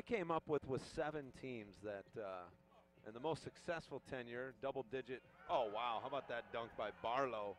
I came up with was seven teams that, uh, and the most successful tenure, double digit. Oh wow! How about that dunk by Barlow?